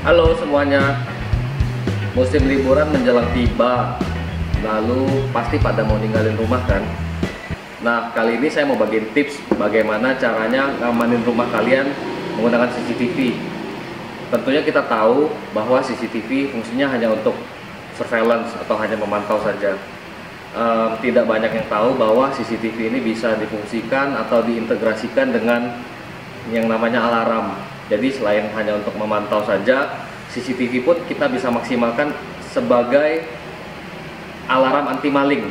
Halo semuanya. Musim liburan menjelang tiba. Lalu pasti pada mau ninggalin rumah kan? Nah kali ini saya mau bagiin tips Bagaimana caranya ngamanin rumah kalian Menggunakan CCTV Tentunya kita tahu bahwa CCTV fungsinya hanya untuk surveillance Atau hanya memantau saja. Tidak banyak yang tahu bahwa CCTV ini bisa difungsikan Atau diintegrasikan dengan yang namanya alarm jadi selain hanya untuk memantau saja, CCTV pun kita bisa maksimalkan sebagai alarm anti maling.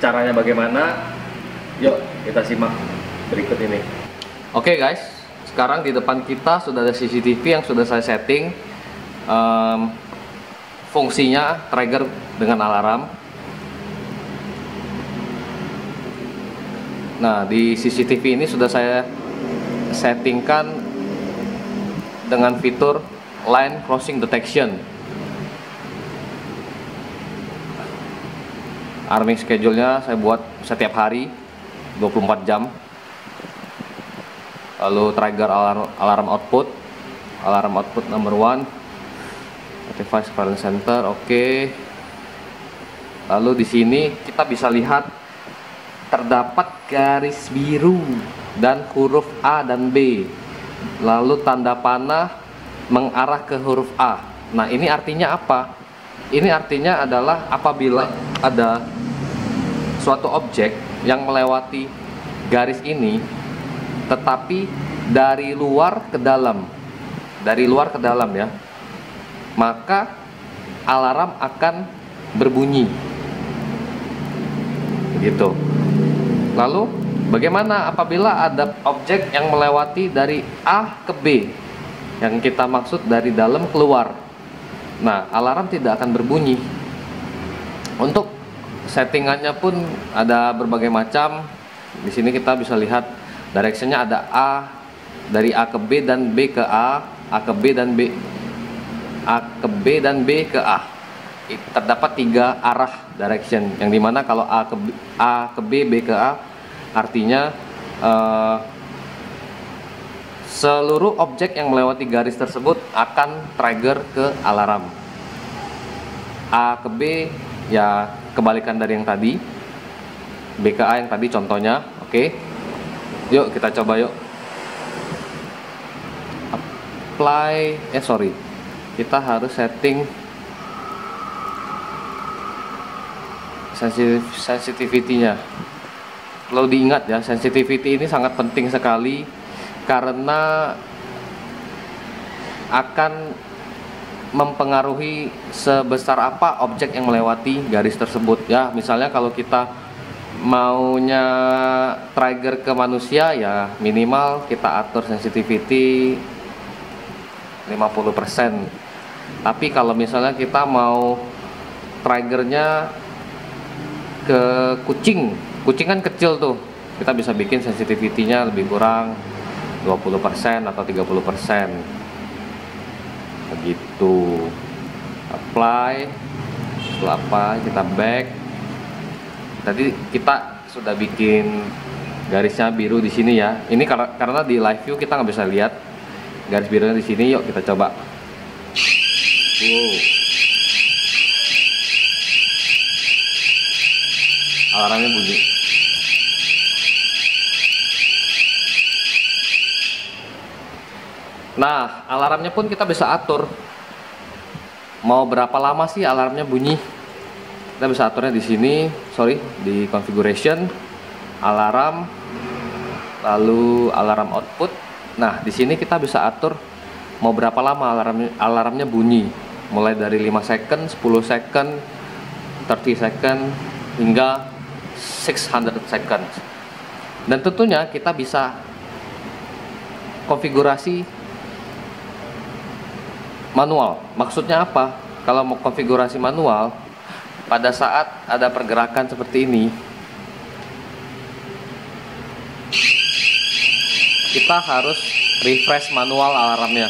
Caranya bagaimana? Yuk kita simak berikut ini. Oke okay guys, sekarang di depan kita sudah ada CCTV yang sudah saya setting. Um, fungsinya trigger dengan alarm. Nah di CCTV ini sudah saya settingkan dengan fitur line crossing detection. Arming schedule-nya saya buat setiap hari 24 jam. Lalu trigger alarm, alarm output. Alarm output number one. Device surveillance center oke. Okay. lalu di sini kita bisa lihat terdapat garis biru dan huruf A dan B lalu tanda panah mengarah ke huruf A. Nah, ini artinya apa? Ini artinya adalah apabila ada suatu objek yang melewati garis ini tetapi dari luar ke dalam. Dari luar ke dalam ya. Maka alarm akan berbunyi. Gitu. Lalu Bagaimana apabila ada objek yang melewati dari A ke B yang kita maksud dari dalam keluar. Nah, alarm tidak akan berbunyi. Untuk settingannya pun ada berbagai macam. Di sini kita bisa lihat directionnya ada A dari A ke B dan B ke A, A ke B dan B, A ke B dan B ke A. Terdapat tiga arah direction yang di mana kalau A ke B, A ke B, B ke A Artinya uh, seluruh objek yang melewati garis tersebut akan trigger ke alarm. A ke B ya kebalikan dari yang tadi. B ke A yang tadi contohnya, oke. Okay. Yuk kita coba yuk. Apply, eh sorry, kita harus setting sensitivity-nya perlu diingat ya sensitivity ini sangat penting sekali karena akan mempengaruhi sebesar apa objek yang melewati garis tersebut ya. Misalnya kalau kita maunya trigger ke manusia ya minimal kita atur sensitivity 50% tapi kalau misalnya kita mau triggernya ke kucing kucing kan kecil tuh. Kita bisa bikin sensitivity-nya lebih kurang 20% atau 30% begitu. Apply setelah apa kita back. Tadi kita sudah bikin garisnya biru di sini ya. Ini karena karena di live view kita nggak bisa lihat garis birunya di sini. Yuk kita coba. Wow alarmnya bunyi nah alarmnya pun kita bisa atur. Mau berapa lama sih alarmnya bunyi? Kita bisa aturnya di sini sorry di configuration alarm lalu alarm output. Nah di sini kita bisa atur mau berapa lama alarm alarmnya bunyi. Mulai dari 5 second 10 second 30 second hingga 600 seconds. Dan tentunya kita bisa konfigurasi manual. Maksudnya apa? Kalau mau konfigurasi manual pada saat ada pergerakan seperti ini kita harus refresh manual alarmnya.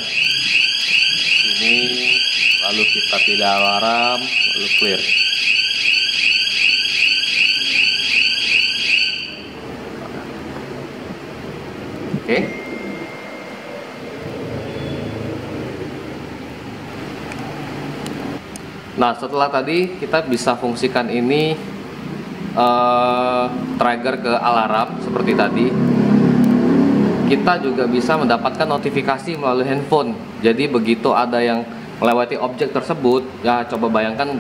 Ini lalu kita tidak alarm lalu clear. Oke. Nah, setelah tadi kita bisa fungsikan ini uh, trigger ke alarm seperti tadi. Kita juga bisa mendapatkan notifikasi melalui handphone. Jadi begitu ada yang melewati objek tersebut, ya coba bayangkan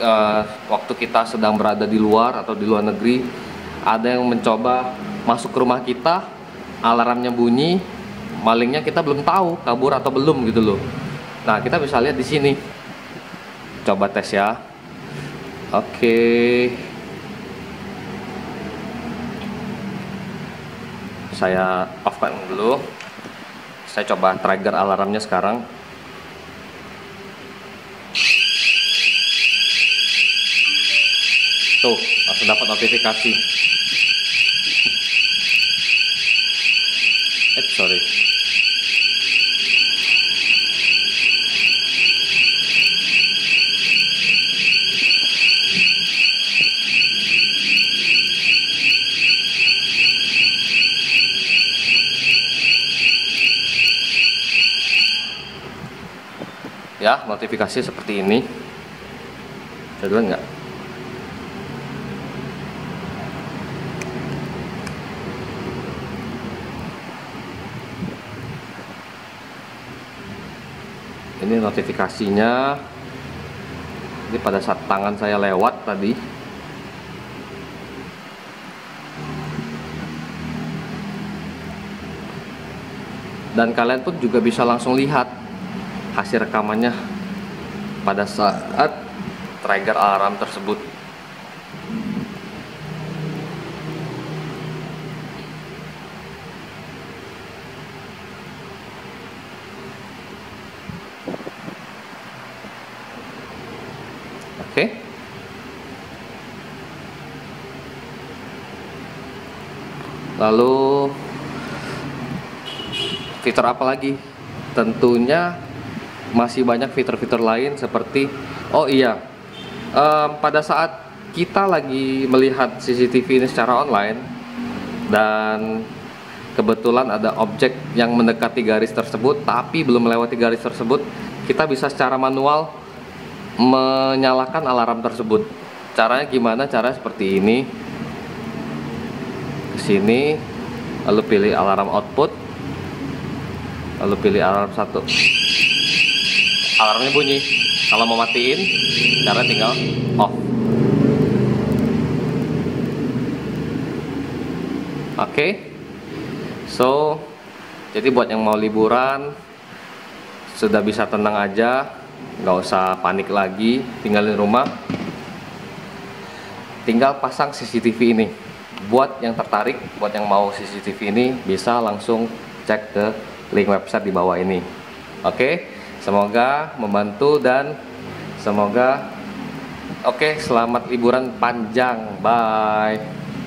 uh, waktu kita sedang berada di luar atau di luar negeri, ada yang mencoba masuk ke rumah kita, alarmnya bunyi, malingnya kita belum tahu kabur atau belum gitu loh. Nah, kita bisa lihat di sini. Coba tes ya. Oke. Saya off kan dulu. Saya coba trigger alarmnya sekarang. Tuh, langsung dapat notifikasi. Eh, sorry. Ya notifikasi seperti ini. Saya nggak? Ini notifikasinya. Ini pada saat tangan saya lewat tadi. Dan kalian pun juga bisa langsung lihat hasil rekamannya pada saat trigger alarm tersebut Oke. Lalu fitur apa lagi? Tentunya masih banyak fitur-fitur lain seperti oh iya um, pada saat kita lagi melihat CCTV ini secara online dan kebetulan ada objek yang mendekati garis tersebut tapi belum melewati garis tersebut kita bisa secara manual menyalakan alarm tersebut. Caranya gimana? Cara seperti ini. Ke sini lalu pilih alarm output lalu pilih alarm satu alarmnya bunyi. Kalau mau matiin cara tinggal off. Oke. Okay. so jadi buat yang mau liburan sudah bisa tenang aja nggak usah panik lagi tinggalin rumah. Tinggal pasang CCTV ini. Buat yang tertarik buat yang mau CCTV ini bisa langsung cek ke link website di bawah ini. Oke? okay? Semoga membantu dan semoga oke okay, selamat liburan panjang. Bye.